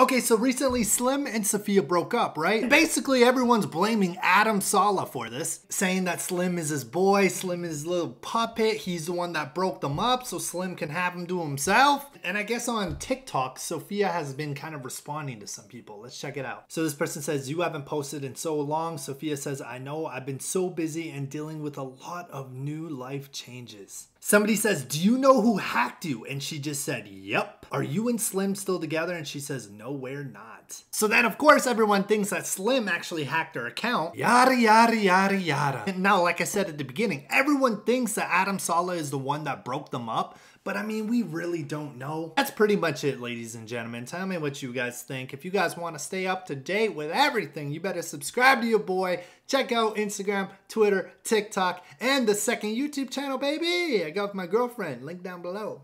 Okay, so recently Slim and Sofia broke up, right? Basically, everyone's blaming Adam Saleh for this, saying that Slim is his boy, Slim is his little puppet, he's the one that broke them up, so Slim can have him to himself. And I guess on TikTok, Sofia has been kind of responding to some people. Let's check it out. So this person says, You haven't posted in so long. Sofia says, I know I've been so busy and dealing with a lot of new life changes. Somebody says, Do you know who hacked you? And she just said, Yep. Are you and Slim still together? And she says, No, we're not. So then, of course, everyone thinks that Slim actually hacked her account. Yada, yada, yada, yada. And now, like I said at the beginning, everyone thinks that Adam Saleh is the one that broke them up. But I mean, we really don't know. That's pretty much it, ladies and gentlemen. Tell me what you guys think. If you guys want to stay up to date with everything, you better subscribe to your boy. Check out Instagram, Twitter, TikTok, and the second YouTube channel, baby. I got with my girlfriend. Link down below.